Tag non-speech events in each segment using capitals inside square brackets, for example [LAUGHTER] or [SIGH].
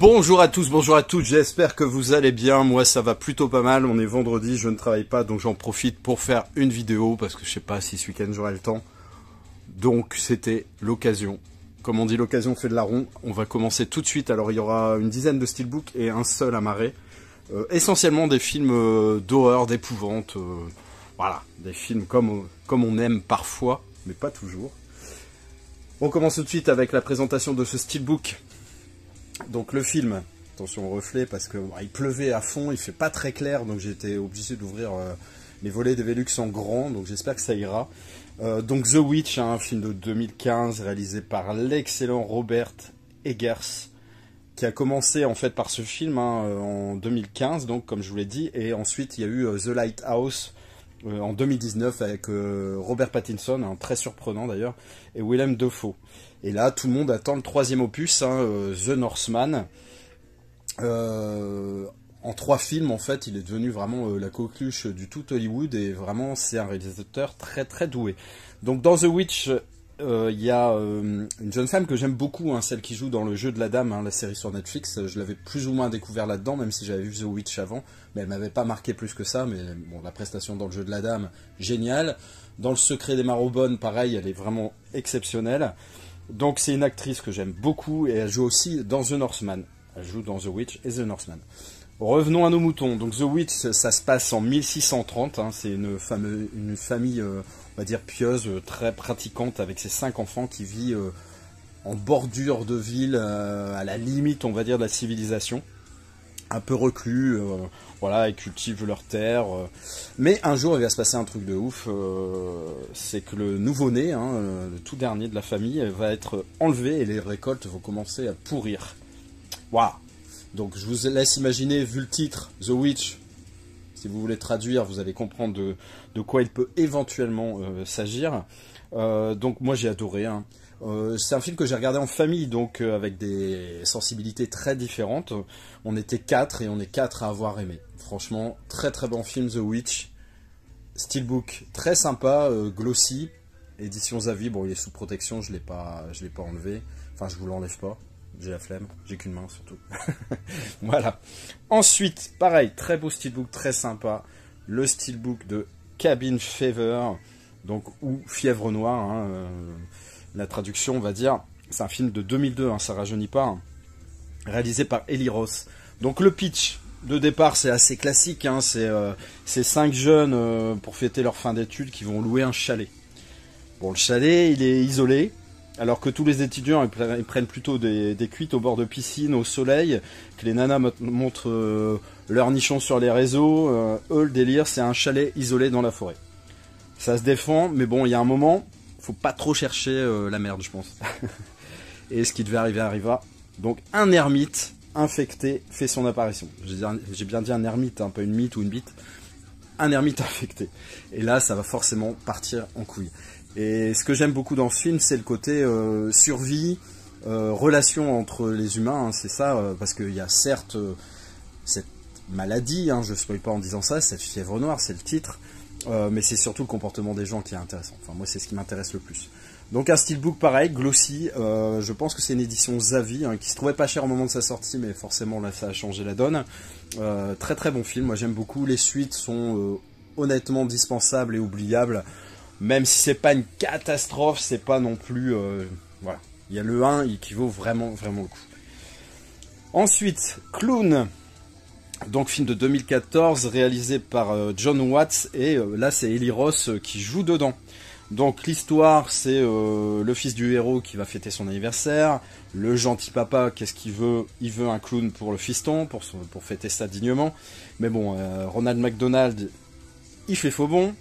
Bonjour à tous, bonjour à toutes, j'espère que vous allez bien, moi ça va plutôt pas mal, on est vendredi, je ne travaille pas donc j'en profite pour faire une vidéo parce que je sais pas si ce week-end j'aurai le temps. Donc c'était l'occasion, comme on dit l'occasion fait de la ronde, on va commencer tout de suite, alors il y aura une dizaine de steelbooks et un seul à marrer. Euh, essentiellement des films euh, d'horreur, d'épouvante, euh, voilà, des films comme, comme on aime parfois, mais pas toujours. On commence tout de suite avec la présentation de ce steelbook donc le film, attention au reflet parce que il pleuvait à fond, il fait pas très clair, donc été obligé d'ouvrir euh, les volets de Velux en grand, donc j'espère que ça ira. Euh, donc The Witch, un film de 2015 réalisé par l'excellent Robert Eggers, qui a commencé en fait par ce film hein, euh, en 2015, donc comme je vous l'ai dit, et ensuite il y a eu The Lighthouse en 2019 avec Robert Pattinson, hein, très surprenant d'ailleurs, et Willem Dafoe. Et là, tout le monde attend le troisième opus, hein, euh, The Northman. Euh, en trois films, en fait, il est devenu vraiment euh, la coqueluche du tout Hollywood et vraiment, c'est un réalisateur très très doué. Donc, dans The Witch, il y a une jeune femme que j'aime beaucoup, hein, celle qui joue dans le jeu de la dame, hein, la série sur Netflix. Je l'avais plus ou moins découvert là-dedans, même si j'avais vu The Witch avant, mais elle m'avait pas marqué plus que ça. Mais bon, la prestation dans le jeu de la dame, géniale. Dans le secret des Marobonnes, pareil, elle est vraiment exceptionnelle. Donc c'est une actrice que j'aime beaucoup et elle joue aussi dans The Northman. Elle joue dans The Witch et The Northman. Revenons à nos moutons. Donc The Witch, ça se passe en 1630. Hein. C'est une, famille, euh, on va dire pieuse, euh, très pratiquante, avec ses cinq enfants qui vit euh, en bordure de ville, à la limite, on va dire, de la civilisation un peu reclus, euh, voilà, ils cultivent leur terre. Euh. Mais un jour, il va se passer un truc de ouf, euh, c'est que le nouveau-né, hein, le tout dernier de la famille, va être enlevé et les récoltes vont commencer à pourrir. Waouh Donc je vous laisse imaginer, vu le titre, The Witch, si vous voulez traduire, vous allez comprendre de, quoi il peut éventuellement s'agir. donc moi j'ai adoré. Hein. Euh, c'est un film que j'ai regardé en famille, donc euh, avec des sensibilités très différentes. On était quatre et on est quatre à avoir aimé. Franchement, très très bon film The Witch. Steelbook très sympa, euh, glossy. Édition Zavi, bon il est sous protection, je je l'ai pas enlevé. Enfin je vous l'enlève pas. J'ai la flemme, j'ai qu'une main surtout. [LAUGHS] voilà. Ensuite, pareil, très beau steelbook, très sympa. Le steelbook de Cabin Fever, donc ou Fièvre Noire. Hein, la traduction, on va dire. C'est un film de 2002, hein, ça rajeunit pas. Hein. réalisé par Eli Ross. Donc le pitch de départ, c'est assez classique. Hein, c'est euh, cinq jeunes euh, pour fêter leur fin d'études qui vont louer un chalet. Bon, le chalet, il est isolé. Alors que tous les étudiants ils prennent plutôt des, cuites au bord de piscine, au soleil, que les nanas montrent euh, leur nichon sur les réseaux, eux le délire c'est un chalet isolé dans la forêt. Ça se défend, mais bon, il y a un moment, faut pas trop chercher euh, la merde, je pense. [LAUGHS] et ce qui devait arriver arriva. Donc un ermite infecté fait son apparition. J'ai bien dit un ermite, hein, pas une mythe ou une bite. Un ermite [LAUGHS] infecté. Et là, ça va forcément partir en couille. Et ce que j'aime beaucoup dans ce film, c'est le côté euh, survie, euh, relation entre les humains. Hein, c'est ça, parce qu'il y a certes cette maladie, hein, je ne spoil pas en disant ça, cette fièvre noire, c'est le titre. Euh, mais c'est surtout le comportement des gens qui est intéressant. Enfin, moi, c'est ce qui m'intéresse le plus. Donc un steelbook pareil, glossy. Euh, je pense que c'est une édition Zavi hein, qui se trouvait pas cher au moment de sa sortie, mais forcément là, ça a changé la donne. Euh, très très bon film. Moi, j'aime beaucoup. Les suites sont honnêtement dispensables et oubliables. Même si c'est pas une catastrophe, c'est pas non plus. voilà. Il y a le 1 qui vaut vraiment vraiment le coup. Ensuite, Clown. Donc film de 2014 réalisé par euh, John Watts et euh, là c'est Eli Ross euh, qui joue dedans. Donc l'histoire c'est le fils du héros qui va fêter son anniversaire, le gentil papa qu'est-ce qu'il veut Il veut un clown pour le fiston, pour, pour fêter ça dignement. Mais bon, Ronald McDonald il fait faux bon,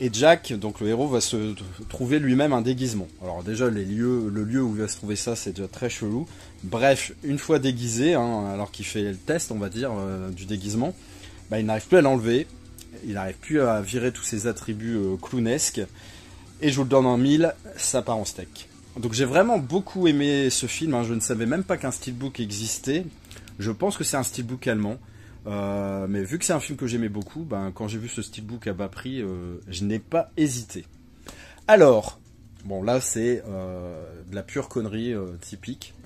et Jack, donc le héros, va se trouver lui-même un déguisement. Alors déjà, les lieux, le lieu où il va se trouver ça, c'est déjà très chelou. Bref, une fois déguisé, hein, alors qu'il fait le test, on va dire, euh, du déguisement, bah, il n'arrive plus à l'enlever. Il n'arrive plus à virer tous ses attributs euh, clownesques. Et je vous le donne en mille, ça part en steak. Donc j'ai vraiment beaucoup aimé ce film. Hein. Je ne savais même pas qu'un steelbook existait. Je pense que c'est un steelbook allemand. Euh, mais vu que c'est un film que j'aimais beaucoup, ben, quand j'ai vu ce steelbook à bas prix, euh, je n'ai pas hésité. Alors, bon là c'est euh, de la pure connerie typique. [LAUGHS]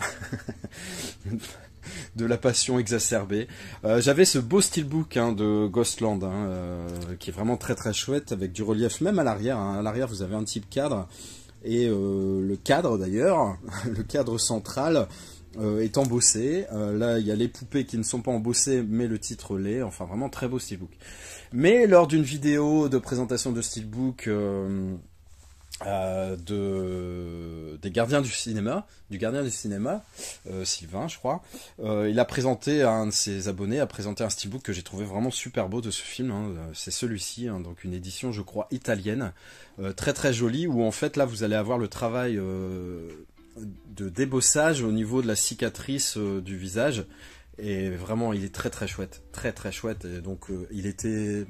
de la passion exacerbée. J'avais ce beau steelbook hein, de Ghostland, hein, qui est vraiment très très chouette, avec du relief même à l'arrière. Hein. À l'arrière, vous avez un type cadre, et le cadre d'ailleurs, [LAUGHS] le cadre central, est embossé. là, il y a les poupées qui ne sont pas embossées, mais le titre l'est. Enfin, vraiment très beau steelbook. Mais lors d'une vidéo de présentation de steelbook euh, de, des gardiens du cinéma, du gardien du cinéma, euh, Sylvain, je crois. Euh, il a présenté à un de ses abonnés, a présenté un steelbook que j'ai trouvé vraiment super beau de ce film. Hein. C'est celui-ci, hein, donc une édition, je crois, italienne, très très jolie, où en fait là vous allez avoir le travail de débossage au niveau de la cicatrice du visage. Et vraiment, il est très très chouette, très très chouette. Et donc, il était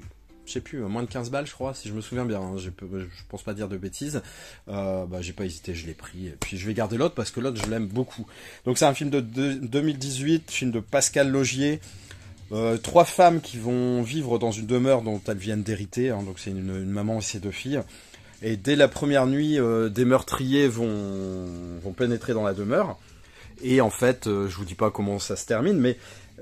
je sais plus, moins de 15 balles, je crois, si je me souviens bien. Hein. Je, je pense pas dire de bêtises. Euh, bah, j'ai pas hésité, je l'ai pris. Et puis je vais garder l'autre parce que l'autre, je l'aime beaucoup. Donc c'est un film de, 2018, film de Pascal Logier. Euh, trois femmes qui vont vivre dans une demeure dont elles viennent d'hériter. Hein. donc c'est une, maman et ses deux filles. Et dès la première nuit, euh, des meurtriers vont, vont pénétrer dans la demeure. Et en fait, je vous dis pas comment ça se termine, mais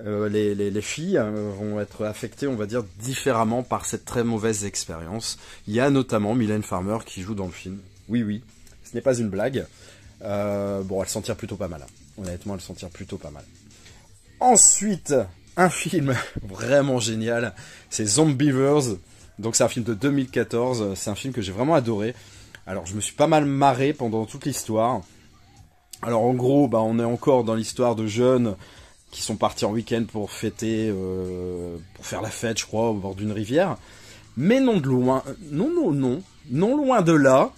euh, les, filles euh, vont être affectées, on va dire, différemment par cette très mauvaise expérience. Il y a notamment Mylène Farmer qui joue dans le film. Oui, oui, ce n'est pas une blague. Euh, bon, elle s'en tire plutôt pas mal. Honnêtement, elle s'en tire plutôt pas mal. Ensuite, un film [LAUGHS] vraiment génial, c'est Zombievers. Donc c'est un film de 2014, c'est un film que j'ai vraiment adoré. Alors je me suis pas mal marré pendant toute l'histoire. Alors en gros, bah, on est encore dans l'histoire de jeunes qui sont partis en week-end pour fêter, euh, pour faire la fête, je crois, au bord d'une rivière. Mais non de loin, non, non, non, non loin de là,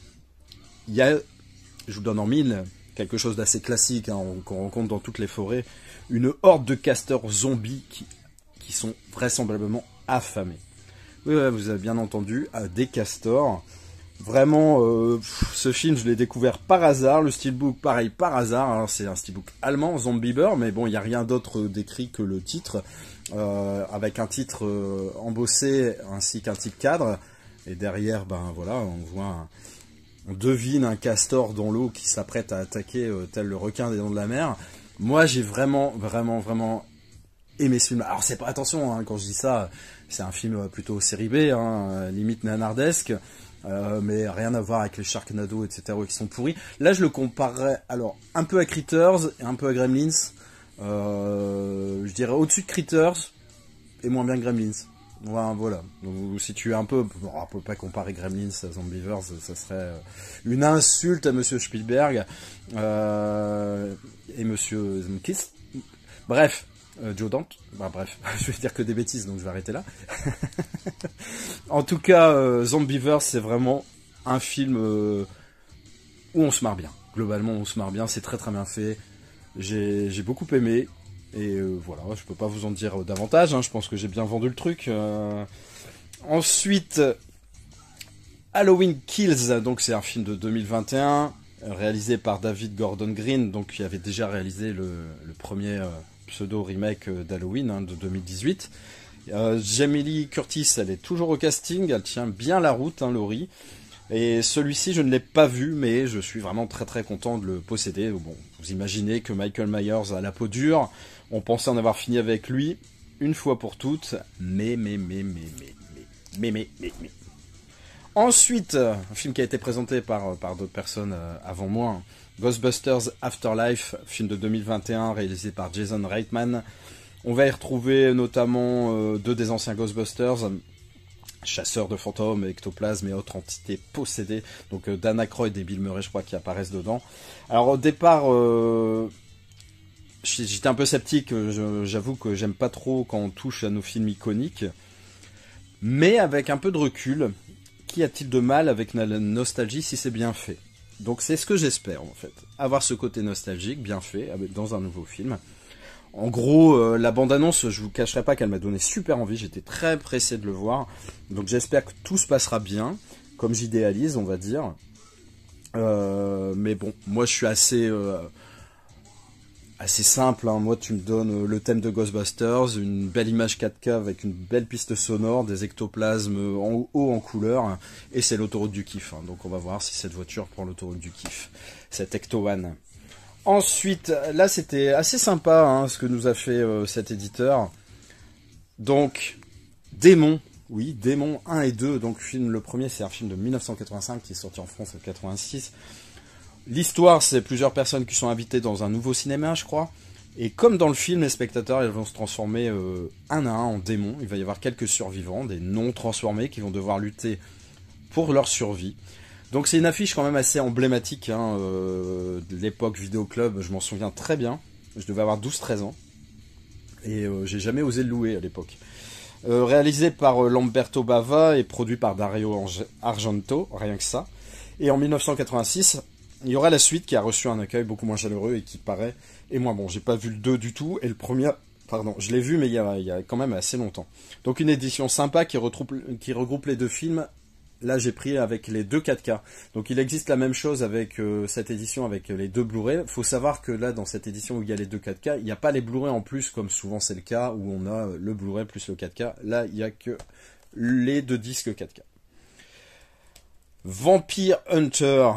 il y a, je vous donne en mille, quelque chose d'assez classique, hein, qu'on rencontre dans toutes les forêts, une horde de castors zombies qui sont vraisemblablement affamés. Oui, vous avez bien entendu, des castors. Vraiment, euh, ce film, je l'ai découvert par hasard. Le steelbook, pareil, par hasard. c'est un steelbook allemand, Zombieber, mais bon, il n'y a rien d'autre décrit que le titre, euh, avec un titre euh, embossé ainsi qu'un titre cadre. Et derrière, ben voilà, on voit, on devine un castor dans l'eau qui s'apprête à attaquer tel le requin des dents de la mer. Moi, j'ai vraiment, vraiment, vraiment aimé ce film. Alors, c'est pas attention hein, quand je dis ça, c'est un film plutôt série B, hein, limite nanardesque. Euh, mais rien à voir avec les Sharknado, etc., qui sont pourris. Là, je le comparerais alors un peu à Critters et un peu à Gremlins. Euh, je dirais au-dessus de Critters et moins bien que Gremlins. Voilà, Donc, si tu es un peu, on peut pas comparer Gremlins à Zombievers, ça serait euh, une insulte à Monsieur Spielberg et Monsieur Zemkis. Bref, euh, Joe Dante. Bah, bref, [LAUGHS] je vais dire que des bêtises, donc je vais arrêter là. [LAUGHS] en tout cas, euh, Zombieverse, c'est vraiment un film euh, où on se marre bien. Globalement, on se marre bien, c'est très très bien fait. J'ai beaucoup aimé. Et voilà, je peux pas vous en dire davantage, hein. je pense que j'ai bien vendu le truc. Ensuite, Halloween Kills, donc c'est un film de 2021, réalisé par David Gordon Green, donc qui avait déjà réalisé le, le premier pseudo-remake euh, d'Halloween hein, de 2018. Euh, Jamie Curtis, elle est toujours au casting, elle tient bien la route, hein, Laurie. Et celui-ci, je ne l'ai pas vu, mais je suis vraiment très très content de le posséder. Bon, vous imaginez que Michael Myers a la peau dure, on pensait en avoir fini avec lui, une fois pour toutes, mais, mais, mais, mais, mais, mais, mais, mais, mais. Ensuite, un film qui a été présenté par, par d'autres personnes euh, avant moi, Ghostbusters Afterlife, film de 2021 réalisé par Jason Reitman. On va y retrouver notamment euh, deux des anciens Ghostbusters, chasseurs de fantômes, ectoplasmes et autres entités possédées. Donc euh, Dana Croyd et Bill Murray, je crois, qui apparaissent dedans. Alors au départ, euh, j'étais un peu sceptique. J'avoue que j'aime pas trop quand on touche à nos films iconiques. Mais avec un peu de recul, qu'y a-t-il de mal avec la nostalgie si c'est bien fait? Donc c'est ce que j'espère en fait. Avoir ce côté nostalgique, bien fait, dans un nouveau film. En gros, euh, la bande-annonce, je vous cacherai pas qu'elle m'a donné super envie, j'étais très pressé de le voir. Donc j'espère que tout se passera bien, comme j'idéalise, on va dire. Euh, mais bon, moi je suis assez... Euh, assez simple. Hein. Moi, tu me donnes euh, le thème de Ghostbusters, une belle image 4K avec une belle piste sonore, des ectoplasmes en haut en couleur, et c'est l'autoroute du kiff. Hein. Donc, on va voir si cette voiture prend l'autoroute du kiff. Cette Ecto One. Ensuite, là c'était assez sympa hein, ce que nous a fait euh, cet éditeur. Donc, Démon, oui, Démon 1 et 2. Donc, film, le premier c'est un film de 1985 qui est sorti en France en 86. L'histoire, c'est plusieurs personnes qui sont invitées dans un nouveau cinéma, je crois. Et comme dans le film, les spectateurs ils vont se transformer euh, un à un en démons. Il va y avoir quelques survivants, des non transformés, qui vont devoir lutter pour leur survie. Donc c'est une affiche quand même assez emblématique hein, euh, de l'époque Vidéoclub, je m'en souviens très bien. Je devais avoir 12-13 ans. Et euh, j'ai jamais osé le louer à l'époque. Réalisé par Lamberto Bava et produit par Dario Argento, rien que ça. Et en 1986, il y aura la suite qui a reçu un accueil beaucoup moins chaleureux et qui paraît... Et moi, bon, j'ai pas vu le 2 du tout, et le premier, pardon, je l'ai vu, mais il y, a, quand même assez longtemps. Donc une édition sympa qui, qui regroupe les deux films Là, j'ai pris avec les deux 4K. Donc, il existe la même chose avec euh, cette édition, avec les deux Blu-ray. faut savoir que là, dans cette édition où il y a les deux 4K, il n'y a pas les Blu-ray en plus, comme souvent c'est le cas, où on a le Blu-ray plus le 4K. Là, il n'y a que les deux disques 4K. Vampire Hunter,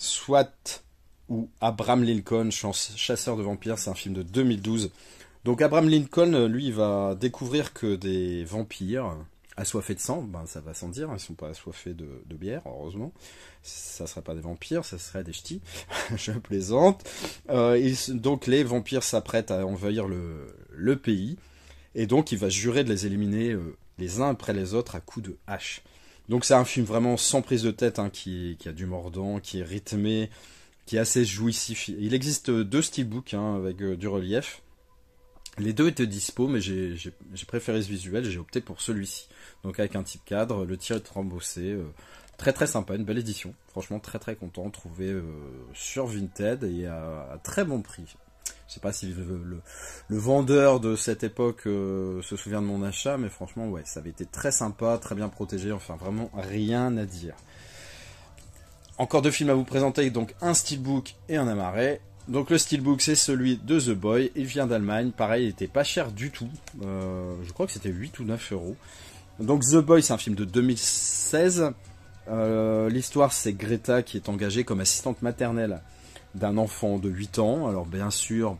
soit ou Abraham Lincoln, chasseur de vampires, c'est un film de 2012. Donc Abraham Lincoln, lui, va découvrir que des vampires, assoiffés de sang, ben ça va sans dire, ils sont pas assoiffés de, de bière, heureusement. Ça serait pas des vampires, ça serait des ch'tis. [LAUGHS] Je plaisante. Euh, donc les vampires s'apprêtent à envahir le, le, pays, et donc il va jurer de les éliminer euh, les uns après les autres à coups de hache. Donc c'est un film vraiment sans prise de tête, hein, qui, a du mordant, qui est rythmé, qui est assez jouissif. Il existe deux steelbooks hein, avec euh, du relief. Les deux étaient dispo, mais j'ai préféré ce visuel, j'ai opté pour celui-ci. Donc avec un type cadre, le tir est remboursé. Euh, très très sympa, une belle édition. Franchement très très content, trouvé euh, sur Vinted et à, très bon prix. Je sais pas si le, vendeur de cette époque euh, se souvient de mon achat, mais franchement ouais, ça avait été très sympa, très bien protégé, enfin vraiment rien à dire. Encore deux films à vous présenter, donc un steelbook et un amarré. Donc le steelbook c'est celui de The Boy, il vient d'Allemagne, pareil il était pas cher du tout, je crois que c'était 8 ou 9 euros. Donc The Boy, c'est un film de 2016. Euh, l'histoire, c'est Greta qui est engagée comme assistante maternelle d'un enfant de 8 ans. Alors bien sûr,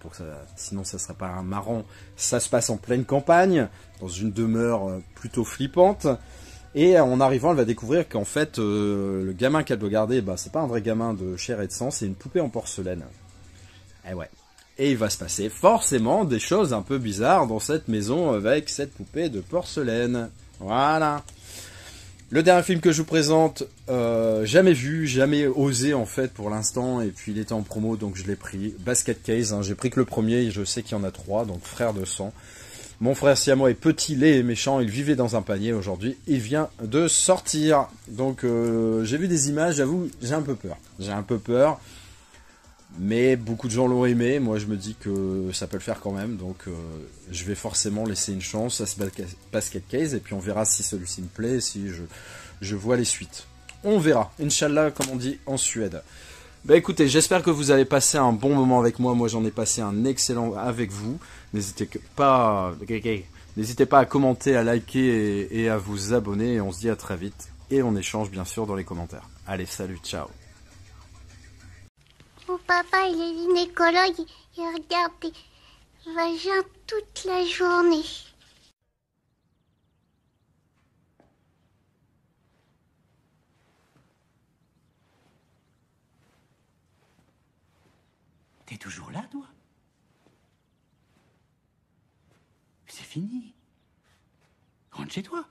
sinon ça serait pas un marrant, ça se passe en pleine campagne, dans une demeure euh, plutôt flippante. Et en arrivant, elle va découvrir qu'en fait, euh, le gamin qu'elle doit garder, bah, c'est pas un vrai gamin de chair et de sang, c'est une poupée en porcelaine. Eh ouais. Et il va se passer forcément des choses un peu bizarres dans cette maison avec cette poupée de porcelaine. Voilà. Le dernier film que je vous présente, euh, jamais vu, jamais osé en fait pour l'instant, et puis il était en promo donc je l'ai pris. Basket Case, hein. j'ai pris que le premier, et je sais qu'il y en a trois, donc frère de sang. Mon frère Siamois est petit, laid et méchant, il vivait dans un panier aujourd'hui, il vient de sortir. Donc euh, j'ai vu des images, j'avoue, j'ai un peu peur. J'ai un peu peur. Mais beaucoup de gens l'ont aimé, moi je me dis que ça peut le faire quand même, donc euh, je vais forcément laisser une chance à ce basket case, et puis on verra si celui-ci me plaît, si je, je vois les suites. On verra, Inch'Allah comme on dit en Suède. Bah écoutez, j'espère que vous avez passé un bon moment avec moi, moi j'en ai passé un excellent avec vous. N'hésitez pas, n'hésitez pas à commenter, à liker et à vous abonner, et on se dit à très vite, et on échange bien sûr dans les commentaires. Allez, salut, ciao mon papa, il est gynécologue, il regarde des vagins toute la journée. T'es toujours là, toi? C'est fini. Rentre chez toi.